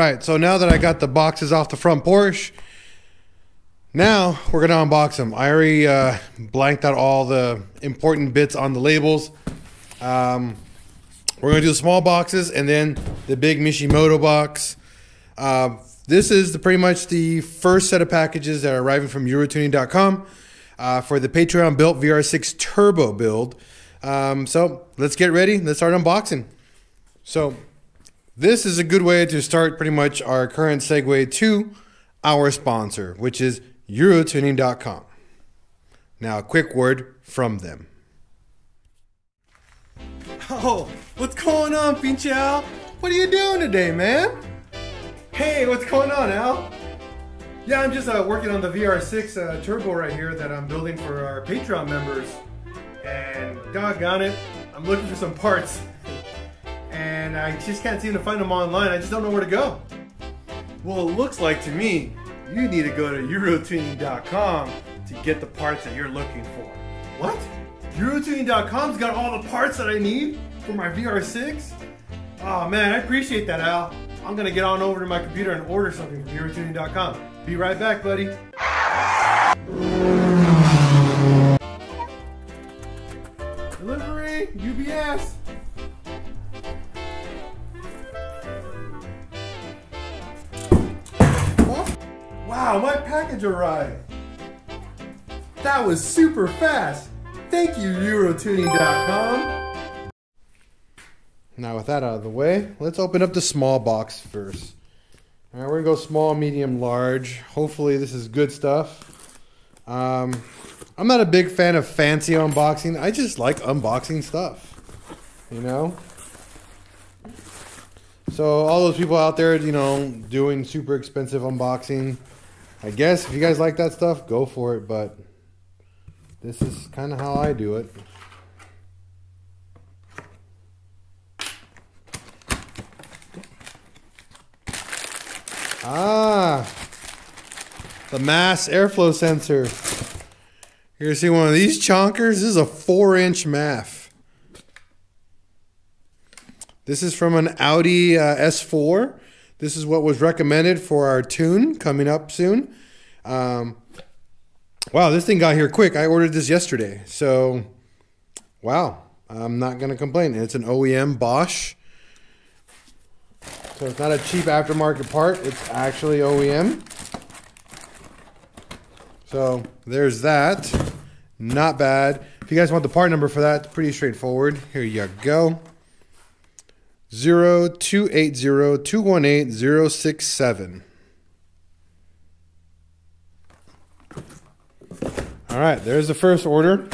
Right, so now that I got the boxes off the front porch, now we're gonna unbox them. I already uh, blanked out all the important bits on the labels. Um, we're gonna do the small boxes and then the big Mishimoto box. Uh, this is the, pretty much the first set of packages that are arriving from UROTuning.com uh, for the Patreon built VR6 Turbo build. Um, so let's get ready. Let's start unboxing. So this is a good way to start pretty much our current segue to our sponsor, which is UROTuning.com. Now, a quick word from them. Oh, what's going on, pinche Al? What are you doing today, man? Hey, what's going on, Al? Yeah, I'm just uh, working on the VR6 uh, Turbo right here that I'm building for our Patreon members. And doggone it, I'm looking for some parts. And I just can't seem to find them online. I just don't know where to go. Well, it looks like to me, you need to go to UROTuning.com to get the parts that you're looking for. What? UROTuning.com's got all the parts that I need for my VR6? Oh man, I appreciate that, Al. I'm gonna get on over to my computer and order something from UROTuning.com. Be right back, buddy. Package. That was super fast. Thank you, UROTuning.com. Now, with that out of the way, let's open up the small box first. All right, we're gonna go small, medium, large. Hopefully, this is good stuff. Um, I'm not a big fan of fancy unboxing. I just like unboxing stuff, you know. So all those people out there, you know, doing super expensive unboxing, I guess if you guys like that stuff, go for it. But this is kind of how I do it. Ah, the mass airflow sensor. You're gonna see one of these chonkers. This is a four inch MAF. This is from an Audi uh, S4. This is what was recommended for our tune coming up soon. Um, wow, this thing got here quick. I ordered this yesterday. So, wow, I'm not going to complain. It's an OEM Bosch. So it's not a cheap aftermarket part. It's actually OEM. So there's that. Not bad. If you guys want the part number for that, pretty straightforward. Here you go. 0280218067. All right, there's the first order.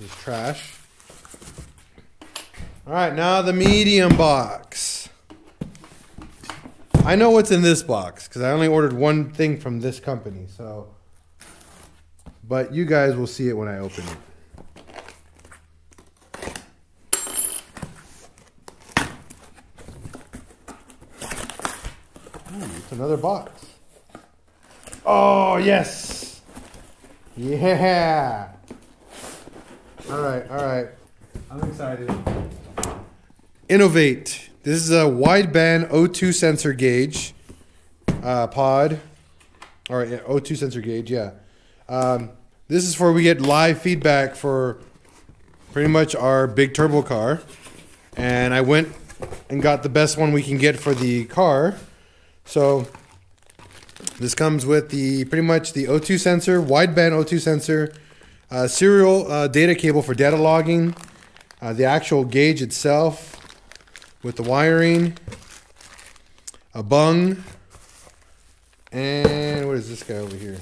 This is trash. All right, now the medium box. I know what's in this box because I only ordered one thing from this company. So, but you guys will see it when I open it. Another box. Oh yes, yeah. All right, all right. I'm excited. Innovate. This is a wideband O2 sensor gauge uh, pod, or yeah, O2 sensor gauge. Yeah, um, this is for we get live feedback for pretty much our big turbo car, and I went and got the best one we can get for the car. So this comes with the pretty much the O2 sensor, wideband O2 sensor, uh, serial uh, data cable for data logging, uh, the actual gauge itself with the wiring, a bung, and what is this guy over here?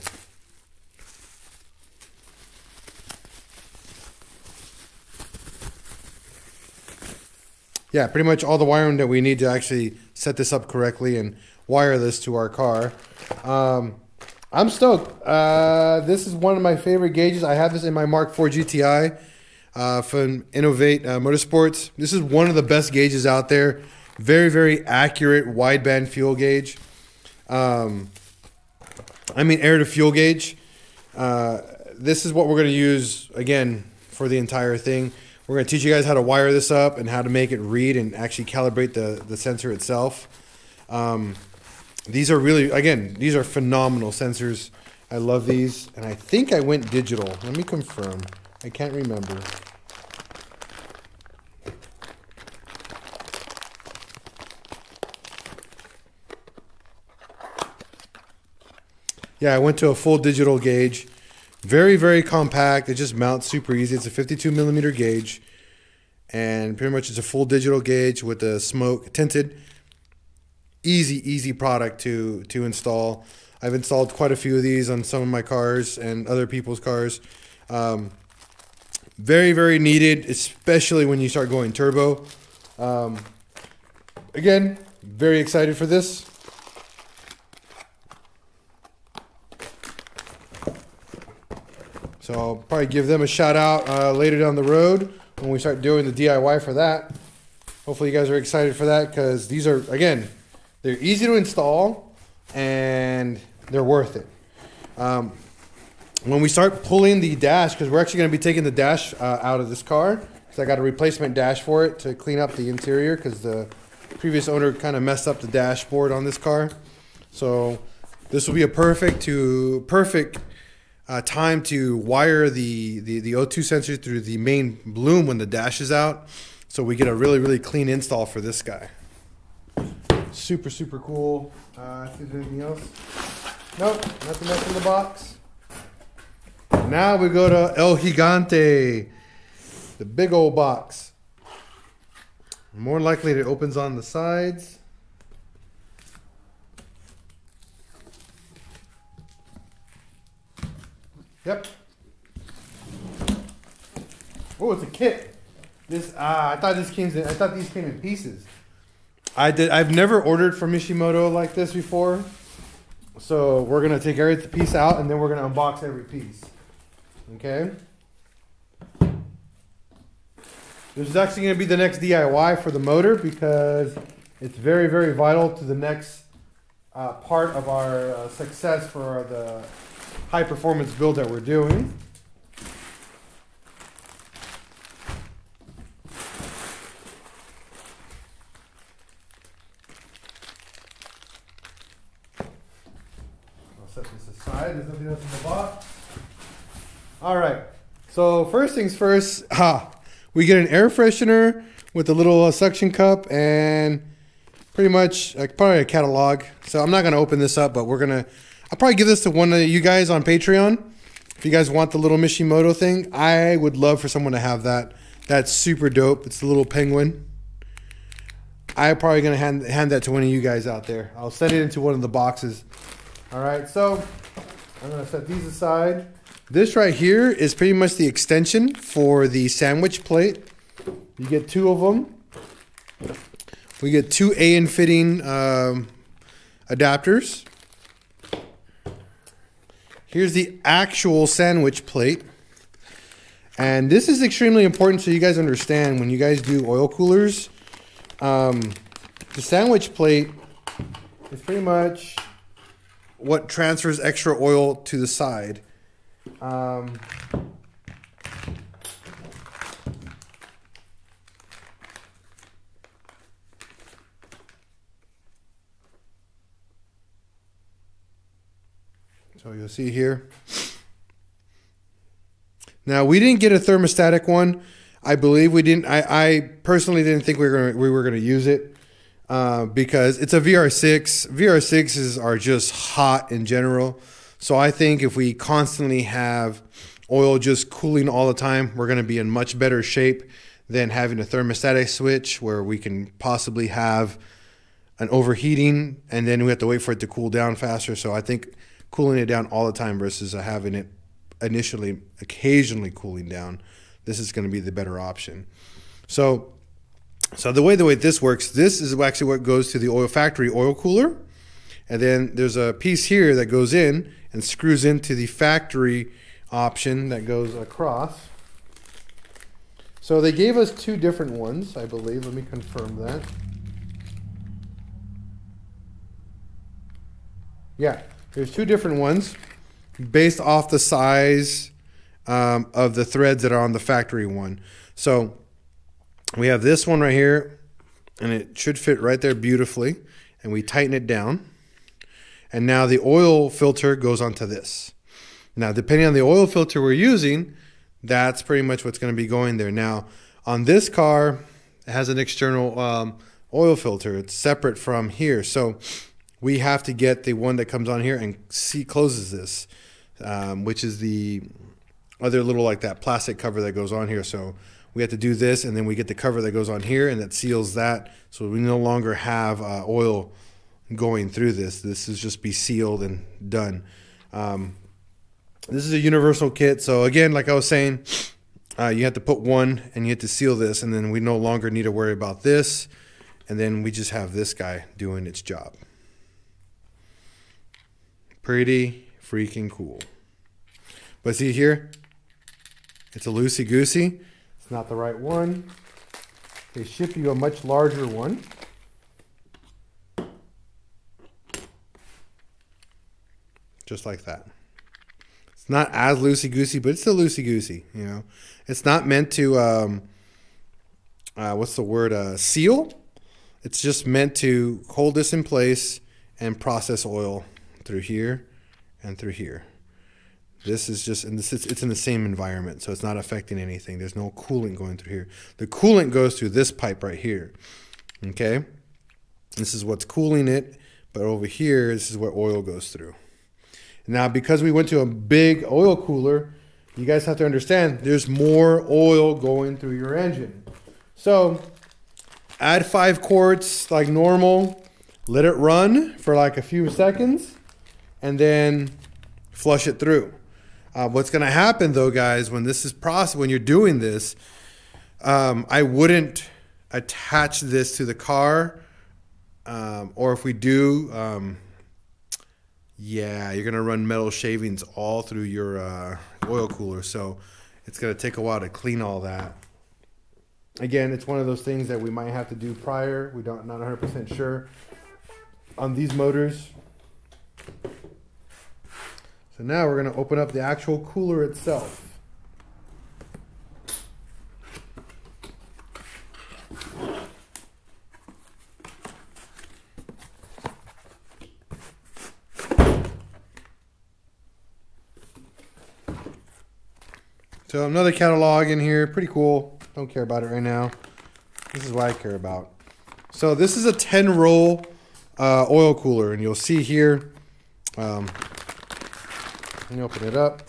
Yeah, pretty much all the wiring that we need to actually set this up correctly and wire this to our car. Um, I'm stoked. Uh, this is one of my favorite gauges. I have this in my Mark IV GTI uh, from Innovate uh, Motorsports. This is one of the best gauges out there. Very, very accurate wideband fuel gauge. Um, I mean, air to fuel gauge. Uh, this is what we're going to use again for the entire thing. We're going to teach you guys how to wire this up and how to make it read and actually calibrate the, the sensor itself. Um, these are really, again, these are phenomenal sensors. I love these. And I think I went digital. Let me confirm. I can't remember. Yeah, I went to a full digital gauge. Very, very compact. It just mounts super easy. It's a 52 millimeter gauge. And pretty much it's a full digital gauge with the smoke tinted. Easy, easy product to, to install. I've installed quite a few of these on some of my cars and other people's cars. Um, very, very needed, especially when you start going turbo. Um, again, very excited for this. So I'll probably give them a shout out uh, later down the road when we start doing the DIY for that. Hopefully you guys are excited for that because these are, again, they're easy to install and they're worth it. Um, when we start pulling the dash, because we're actually going to be taking the dash uh, out of this car, because I got a replacement dash for it to clean up the interior because the previous owner kind of messed up the dashboard on this car. So this will be a perfect to perfect uh, time to wire the, the, the O2 sensor through the main bloom when the dash is out. So we get a really, really clean install for this guy. Super, super cool. Uh, is there anything else? Nope, nothing else in the box. Now we go to El Gigante, the big old box. More likely it opens on the sides. Yep. Oh, it's a kit. This ah, I thought this came. In, I thought these came in pieces. I did. I've never ordered from Mishimoto like this before, so we're gonna take every piece out and then we're gonna unbox every piece. Okay. This is actually gonna be the next DIY for the motor because it's very, very vital to the next uh, part of our uh, success for the high performance build that we're doing. I'll set this aside. There's nothing else in the box. All right. So first things first, ah, we get an air freshener with a little uh, suction cup and pretty much uh, probably a catalog. So I'm not to open this up, but we're to I'll probably give this to one of you guys on Patreon. If you guys want the little Mishimoto thing, I would love for someone to have that. That's super dope. It's the little penguin. I'm probably gonna hand hand that to one of you guys out there. I'll set it into one of the boxes. All right, so I'm gonna set these aside. This right here is pretty much the extension for the sandwich plate. You get two of them. We get two AN fitting um, adapters. Here's the actual sandwich plate. And this is extremely important so you guys understand when you guys do oil coolers. Um, the sandwich plate is pretty much what transfers extra oil to the side. Um, So you'll see here. Now we didn't get a thermostatic one. I believe we didn't. I, I personally didn't think we were gonna, we were going to use it uh, because it's a VR6. VR6s are just hot in general. So I think if we constantly have oil just cooling all the time, we're going to be in much better shape than having a thermostatic switch where we can possibly have an overheating and then we have to wait for it to cool down faster. So I think cooling it down all the time versus having it initially occasionally cooling down this is going to be the better option so so the way the way this works this is actually what goes to the oil factory oil cooler and then there's a piece here that goes in and screws into the factory option that goes across so they gave us two different ones i believe let me confirm that yeah there's two different ones based off the size um, of the threads that are on the factory one. So we have this one right here, and it should fit right there beautifully. And we tighten it down. And now the oil filter goes onto this. Now, depending on the oil filter we're using, that's pretty much what's going to be going there. Now, on this car, it has an external um, oil filter. It's separate from here. So we have to get the one that comes on here and see closes this, um, which is the other little like that plastic cover that goes on here. So we have to do this, and then we get the cover that goes on here, and that seals that. So we no longer have uh, oil going through this. This is just be sealed and done. Um, this is a universal kit. So again, like I was saying, uh, you have to put one and you have to seal this, and then we no longer need to worry about this. And then we just have this guy doing its job. Pretty freaking cool. But see here, it's a loosey goosey. It's not the right one. They ship you a much larger one. Just like that. It's not as loosey goosey, but it's still loosey goosey. You know, it's not meant to. Um, uh, what's the word? Uh, seal. It's just meant to hold this in place and process oil through here and through here. This is just, and this is, it's in the same environment, so it's not affecting anything. There's no coolant going through here. The coolant goes through this pipe right here. Okay, this is what's cooling it, but over here, this is where oil goes through. Now, because we went to a big oil cooler, you guys have to understand there's more oil going through your engine. So add five quarts like normal, let it run for like a few seconds, and then flush it through. Uh, what's going to happen though, guys, when this is process, when you're doing this, um, I wouldn't attach this to the car, um, or if we do, um, yeah, you're gonna run metal shavings all through your uh, oil cooler, so it's gonna take a while to clean all that. Again, it's one of those things that we might have to do prior. We don't not 100% sure on these motors. So now we're gonna open up the actual cooler itself. So another catalog in here, pretty cool. Don't care about it right now. This is what I care about. So this is a 10 row uh, oil cooler, and you'll see here. Um, let me open it up.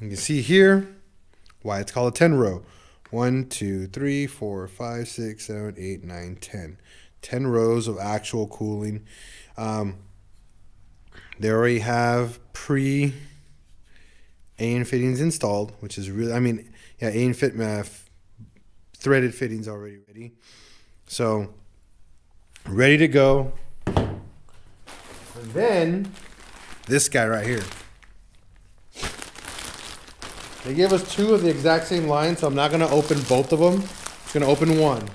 You can see here why it's called a 10 row. 1, 2, 3, 4, 5, 6, 7, 8, 9, 10. 10 rows of actual cooling. Um, they already have pre AN fittings installed, which is really, I mean, yeah, AN fit uh, threaded fittings already ready. So, ready to go. And then this guy right here. They gave us two of the exact same line, so I'm not to open both of them. I'm to open one.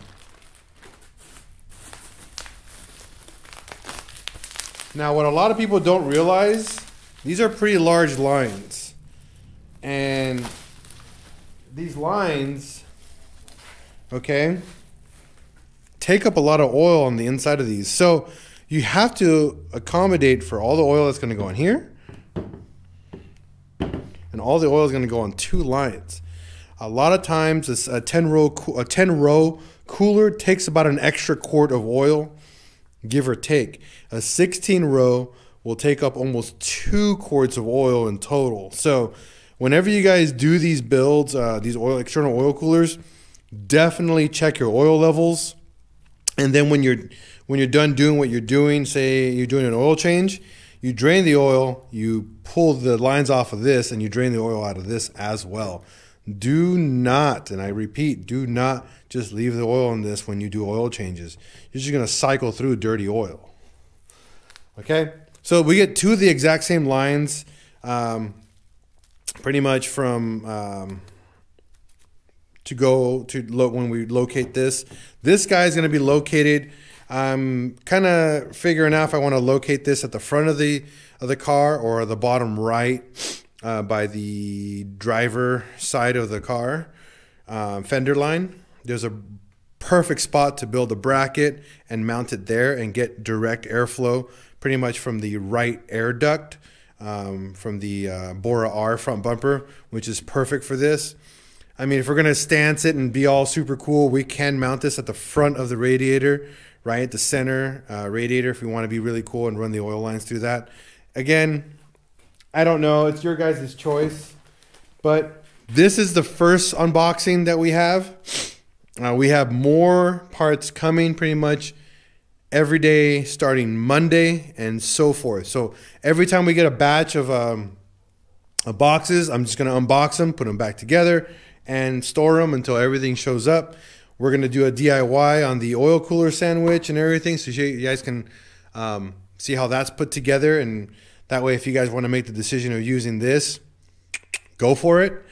Now, what a lot of people don't realize, these are pretty large lines. And these lines, okay, take up a lot of oil on the inside of these. So you have to accommodate for all the oil that's to go in here and all the oil is going to go on two lines. A lot of times, a 10 row a 10 row cooler takes about an extra quart of oil, give or take. A 16 row will take up almost two quarts of oil in total. So, whenever you guys do these builds, uh, these oil external oil coolers, definitely check your oil levels. And then when you're when you're done doing what you're doing, say you're doing an oil change, you drain the oil, you pull the lines off of this, and you drain the oil out of this as well. Do not, and I repeat, do not just leave the oil in this when you do oil changes. You're just going to cycle through dirty oil. Okay? So we get two of the exact same lines, um, pretty much from um, to go to lo- when we locate this. This guy is going to be located. I'm kind of figuring out if I want to locate this at the front of the of the car or the bottom right uh, by the driver side of the car um, fender line. There's a perfect spot to build a bracket and mount it there and get direct airflow pretty much from the right air duct um, from the uh, Bora R front bumper, which is perfect for this. I mean, if we're gonna stance it and be all super cool, we can mount this at the front of the radiator, right at the center uh, radiator, if we want to be really cool and run the oil lines through that. Again, I don't know. It's your guys' choice, but this is the first unboxing that we have. Uh, we have more parts coming pretty much every day starting Monday and so forth. So every time we get a batch of, um, of boxes, I'm just going to unbox them, put them back together, and store them until everything shows up. We're going to do a DIY on the oil cooler sandwich and everything so you guys can um, see how that's put together. And that way, if you guys want to make the decision of using this, go for it.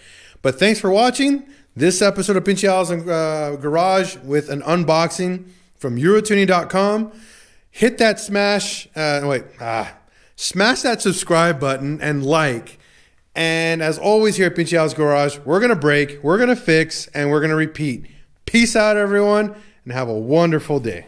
But thanks for watching this episode of Pinche Al's uh, Garage with an unboxing from UROTuning.com. Hit that smash, uh, wait, ah, smash that subscribe button and like. And as always here at Pinche Al's Garage, we're going to break, we're going to fix, and we're going to repeat. Peace out, everyone, and have a wonderful day.